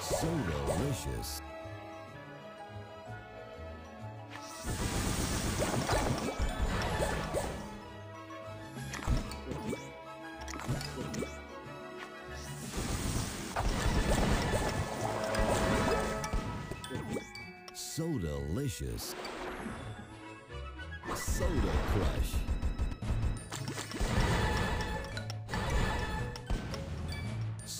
So delicious. So delicious. Soda Crush.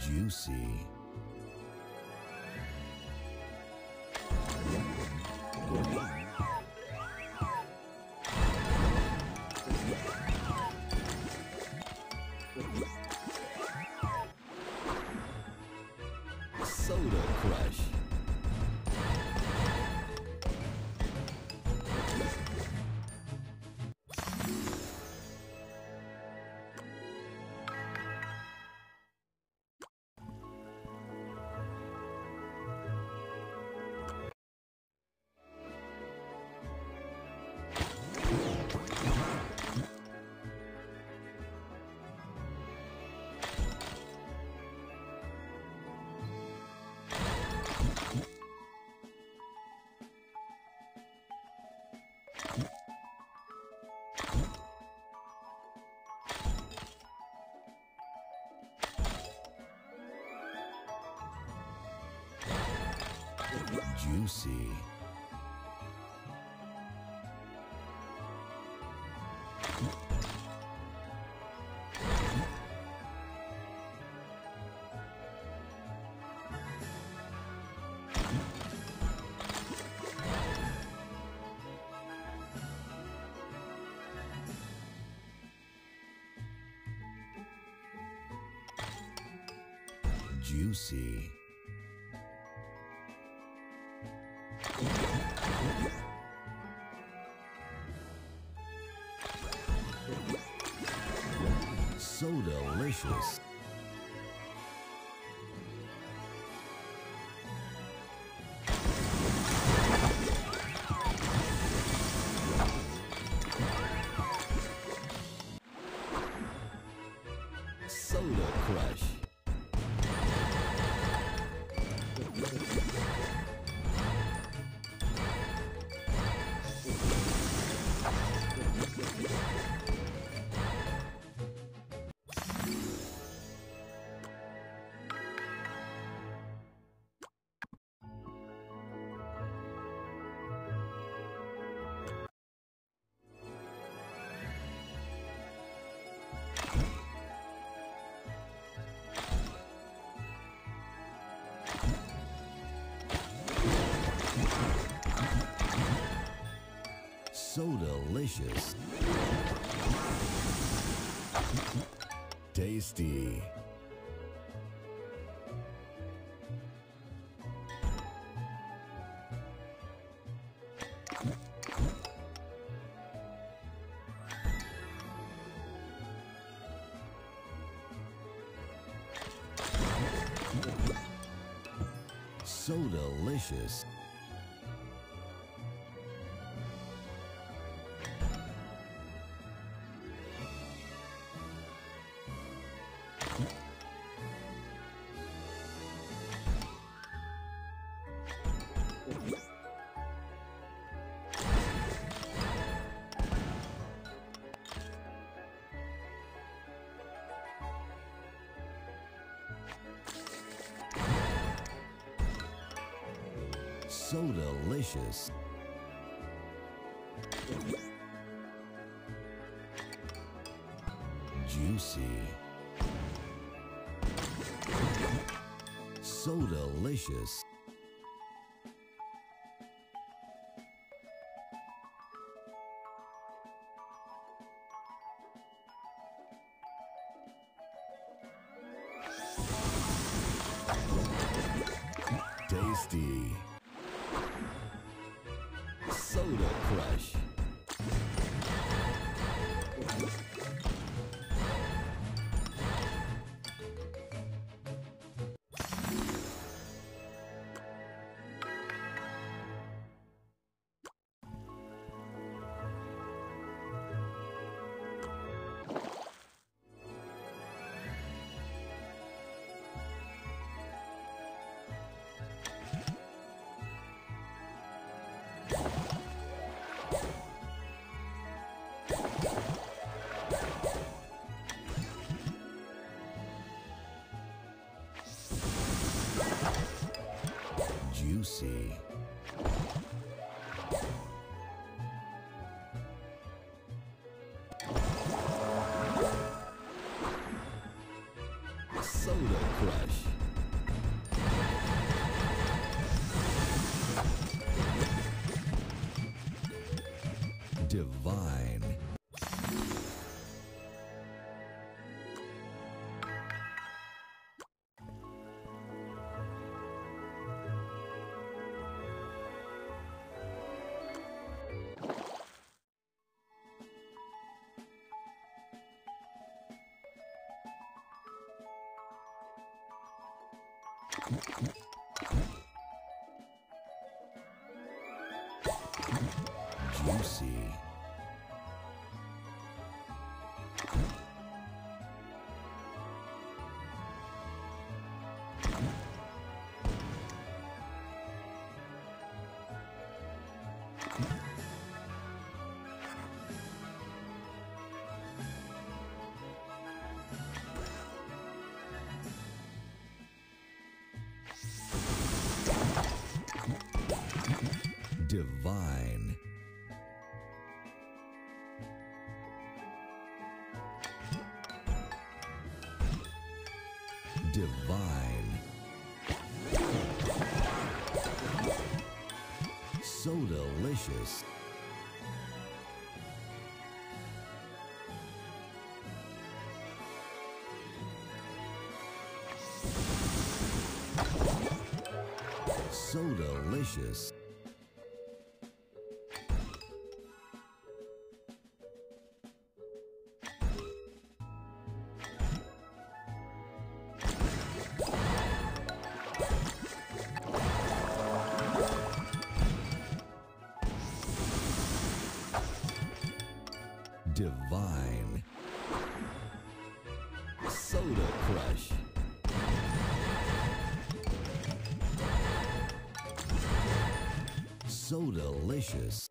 Juicy. Juicy. Juicy. So delicious. Soda Crush. So delicious. Tasty. so delicious. Juicy. So delicious. Tasty. Soda Crush. Juicy. Soda Crush. Divine. Juicy. Divine. Divine. So delicious. So delicious. Divine. Soda Crush. So delicious.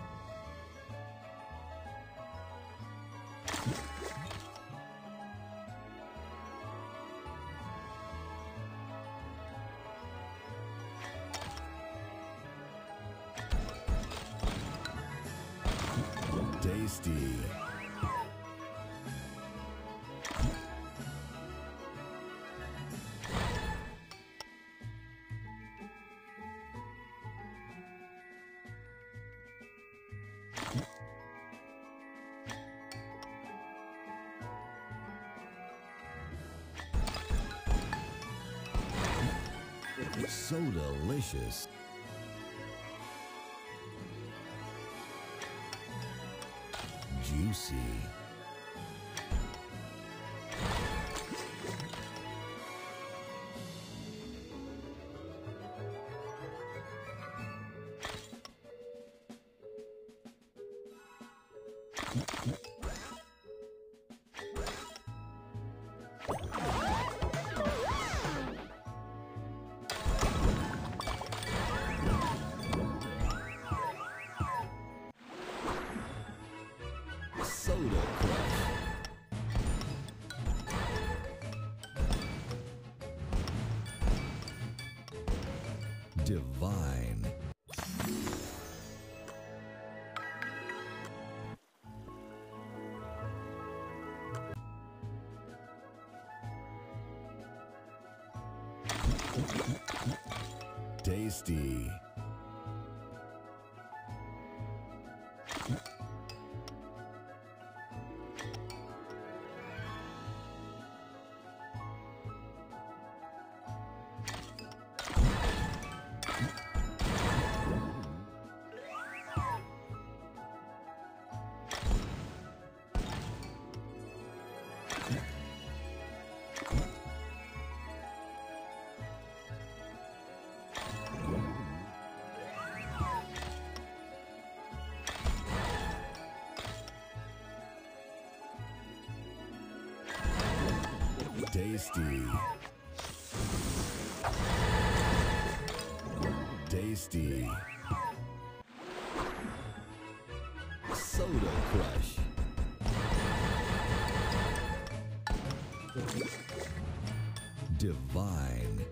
Tasty. So delicious. Juicy. divine. Tasty. Tasty. Tasty. Soda Crush. Divine.